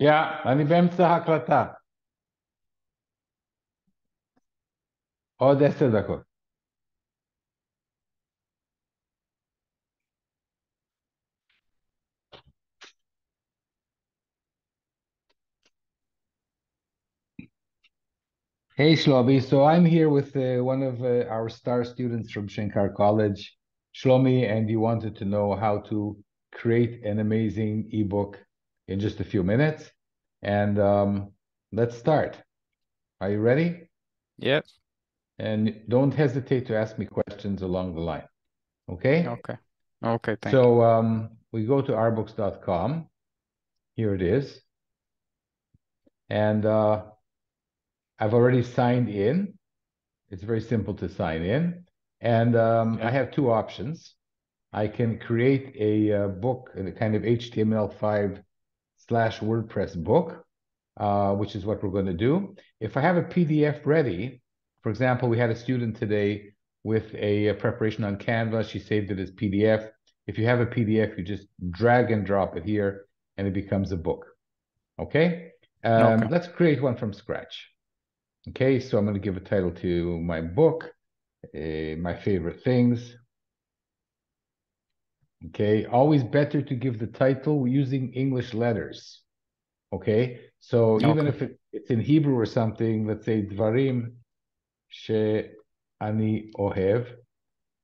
Yeah, אני באמצע ההקלטה. עוד עשר דקות. Hey Shlomi, so I'm here with uh, one of uh, our star students from Shenkar College, Shlomi, and you wanted to know how to create an amazing ebook in just a few minutes. And um, let's start. Are you ready? Yep. And don't hesitate to ask me questions along the line. Okay? Okay. Okay, thank. So um, we go to ourboox.com. Here it is. And uh, I've already signed in. It's very simple to sign in. And um, I have two options. I can create a uh, book, a kind of HTML5 slash WordPress book, uh, which is what we're going to do. If I have a PDF ready, for example, we had a student today with a, uh, preparation on Canva. She saved it as PDF. If you have a PDF, you just drag and drop it here and it becomes a book. Okay? Um, Okay. let's create one from scratch. Okay, so I'm going to give a title to my book, uh, my favorite things. Okay, always better to give the title using English letters. Okay, so even if it, it's in Hebrew or something, let's say Dvarim she'ani ohev,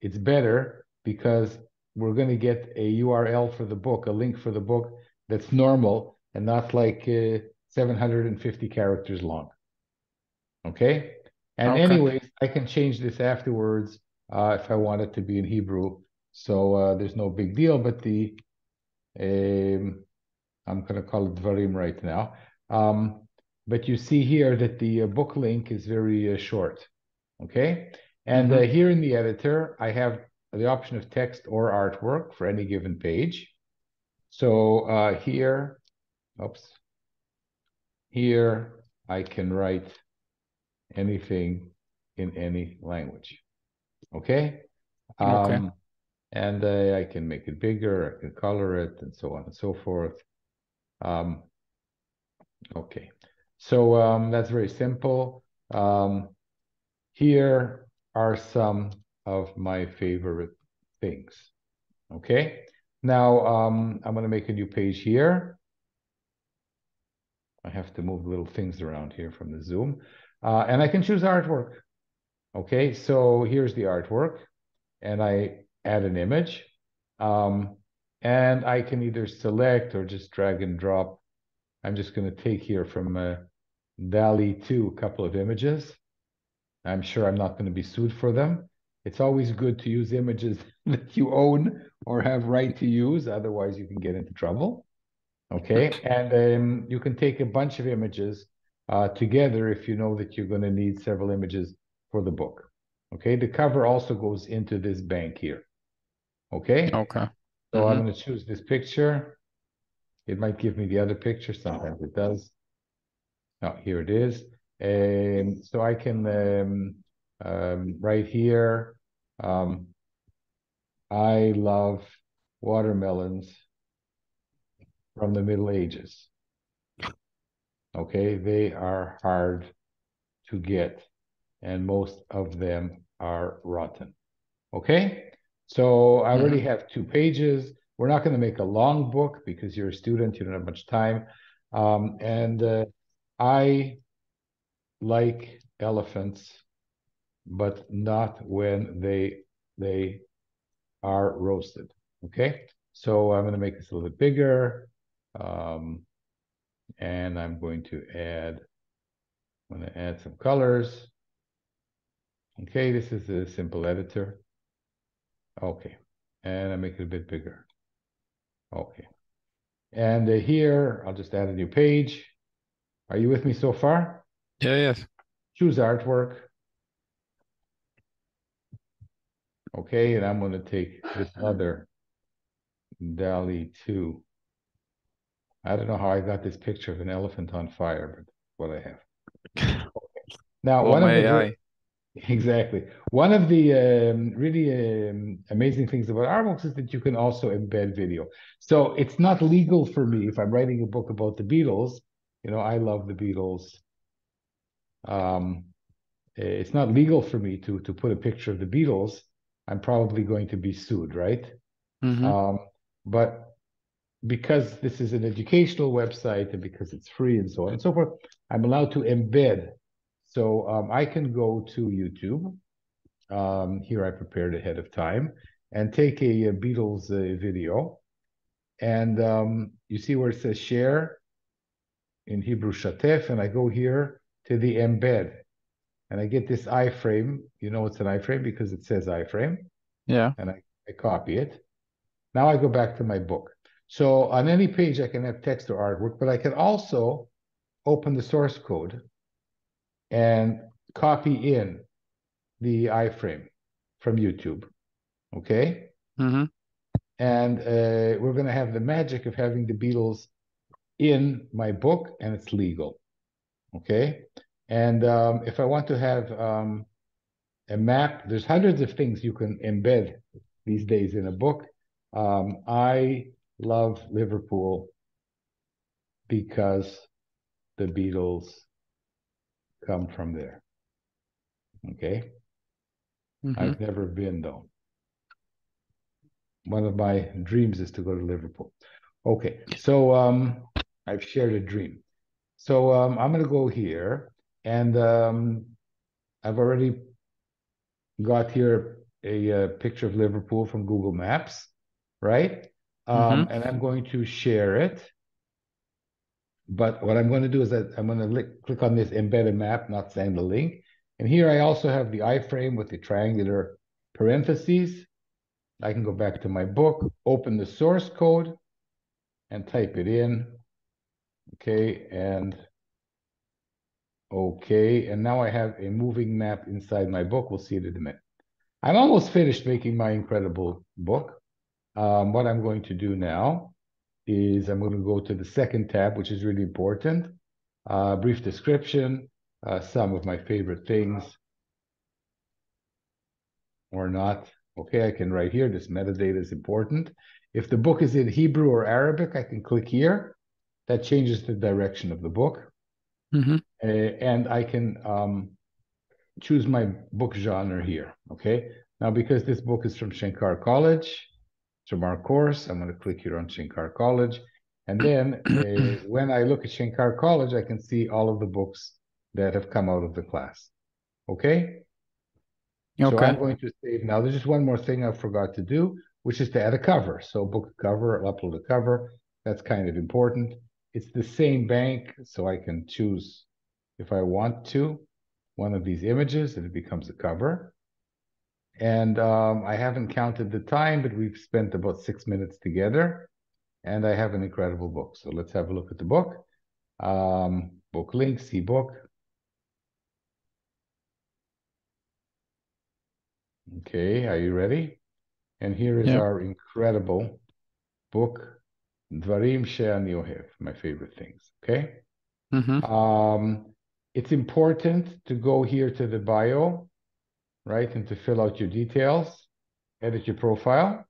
it's better because we're going to get a URL for the book, a link for the book that's normal and not like uh, 750 characters long. Okay, and Okay. anyways, I can change this afterwards uh, if I want it to be in Hebrew. So uh, there's no big deal, but the um, I'm going to call it Dvarim right now. Um, but you see here that the uh, book link is very uh, short. Okay. And uh, Mhm. here in the editor, I have the option of text or artwork for any given page. So uh, here, oops, here I can write anything in any language. Okay. Okay. And uh, I can make it bigger, I can color it, and so on and so forth. Um, okay, so um, that's very simple. Um, here are some of my favorite things. Okay, now um, I'm going to make a new page here. I have to move little things around here from the Zoom, uh, and I can choose artwork. Okay, so here's the artwork, and I add an image. Um, and I can either select or just drag and drop. I'm just going to take here from uh, DALL-E 2 a couple of images. I'm sure I'm not going to be sued for them. It's always good to use images that you own or have right to use, otherwise you can get into trouble. Okay, and um, you can take a bunch of images uh, together if you know that you're going to need several images for the book. Okay, the cover also goes into this bank here. Okay, Okay. so I'm Mhm. going to choose this picture. It might give me the other picture, sometimes it does. Oh, here it is. Um, so I can um, um, right here. Um, I love watermelons from the Middle Ages. Okay, they are hard to get, and most of them are rotten. Okay, so I already have two pages. We're not going to make a long book because you're a student, you don't have much time. Um, and uh, I like elephants, but not when they they are roasted. Okay, so I'm going to make this a little bit bigger. Um, and I'm going to add, I'm going to add some colors. Okay, this is a simple editor. Okay, and I make it a bit bigger. Okay, and uh, here I'll just add a new page. Are you with me so far? Yeah, yes. Choose artwork. Okay, and I'm going to take this other DALL-E 2. I don't know how I got this picture of an elephant on fire, but what I have. Now, Oh, one of my the ver- AI. Exactly. One of the um, really um, amazing things about Ourboox is that you can also embed video. So it's not legal for me if I'm writing a book about the Beatles. You know, I love the Beatles. Um, it's not legal for me to to put a picture of the Beatles. I'm probably going to be sued, right? Mhm. Um, but because this is an educational website and because it's free and so on and so forth, I'm allowed to embed. So um, I can go to YouTube. Um, here I prepared ahead of time and take a, a Beatles uh, video. And um, you see where it says share in Hebrew shatef, and I go here to the embed. And I get this iframe. You know it's an iframe because it says iframe Yeah. and I, I copy it. Now I go back to my book. So on any page, I can have text or artwork, but I can also open the source code and copy in the iframe from YouTube. Okay. Mhm. And uh, we're going to have the magic of having the Beatles in my book, and it's legal. Okay. And um, if I want to have um, a map, there's hundreds of things you can embed these days in a book. Um, I love Liverpool because the Beatles come from there. Okay. Mhm. I've never been though. One of my dreams is to go to Liverpool. Okay, so um, I've shared a dream. So um, I'm going to go here, and um, I've already got here a, uh picture of Liverpool from Google Maps, right? Um, Mhm. And I'm going to share it. But what I'm going to do is that I'm going to li- click on this embedded map, not send the link. And here I also have the iframe with the triangular parentheses. I can go back to my book, open the source code, and type it in. Okay, and okay, and now I have a moving map inside my book. We'll see it in a minute. I'm almost finished making my incredible book. Um, what I'm going to do now is I'm going to go to the second tab, which is really important. Uh, brief description, uh, some of my favorite things, or not. Okay, I can write here, this metadata is important. If the book is in Hebrew or Arabic, I can click here. That changes the direction of the book. Mhm. Uh, and I can um, choose my book genre here, okay? Now, because this book is from Shenkar College, from our course, I'm going to click here on Shenkar College. And then uh, when I look at Shenkar College, I can see all of the books that have come out of the class, okay? So I'm going to save now. There's just one more thing I forgot to do, which is to add a cover. So book a cover, I'll upload a cover. That's kind of important. It's the same bank, so I can choose if I want to one of these images and it becomes a cover. And um, I haven't counted the time, but we've spent about six minutes together. And I have an incredible book. So let's have a look at the book. Um, book link, see book. Okay, are you ready? And here is Yeah. our incredible book, Dvarim She'ani Ohev, my favorite things. Okay. Mhm. Um, it's important to go here to the bio, right, and to fill out your details, edit your profile.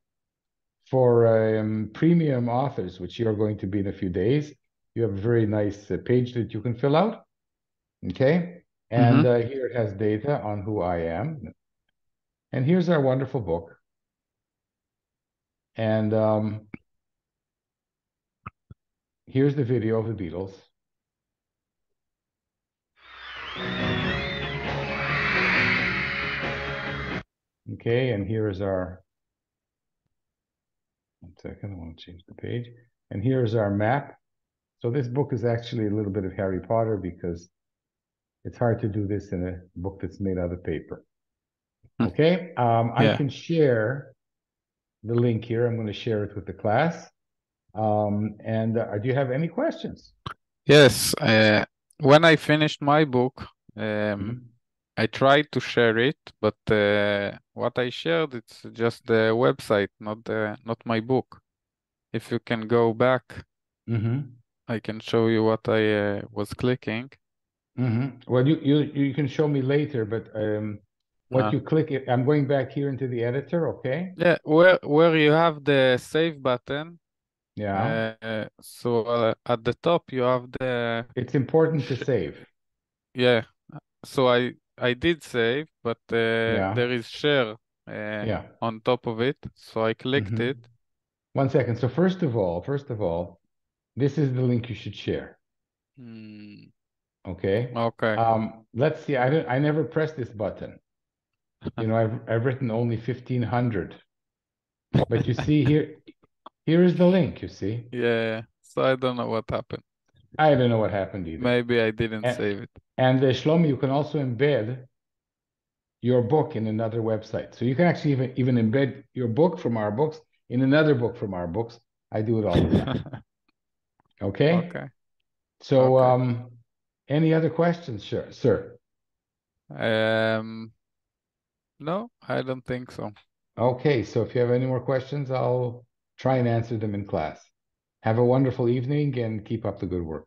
For um, premium authors, which you're going to be in a few days, you have a very nice uh, page that you can fill out. Okay. And uh, here it has data on who I am. And here's our wonderful book. And um, here's the video of the Beatles. Okay, and here is our, one second, I want to change the page. And here is our map. So this book is actually a little bit of Harry Potter because it's hard to do this in a book that's made out of paper. Hmm. Okay, um, I can share the link here. I'm going to share it with the class. Um, and uh, do you have any questions? Yes. Uh, when I finished my book, um, Mhm. I tried to share it, but uh, what I shared it's just the website, not the not my book. If you can go back, Mhm. I can show you what I uh, was clicking. Mhm. Well, you, you you can show me later, but um, what Ah. you click, I'm going back here into the editor, okay? Yeah, where where you have the save button. Yeah, Uh, so uh, at the top you have the it's important to save. yeah. So I I did save, but uh, Yeah. there is share uh, Yeah. on top of it. So I clicked Mhm. it. One second. So first of all, first of all, this is the link you should share, Hmm, okay? okay. Um, let's see. I don't. I never pressed this button. You know, I've I've written only fifteen hundred. But you see here, here is the link. You see. Yeah. So I don't know what happened. I don't know what happened either. Maybe I didn't And- save it. And uh, Shlomi, you can also embed your book in another website. So you can actually even even embed your book from Ourboox in another book from Ourboox. I do it all the time. Okay. Okay. So, Okay. um, any other questions, sure, sir? Um, no, I don't think so. Okay, so if you have any more questions, I'll try and answer them in class. Have a wonderful evening and keep up the good work.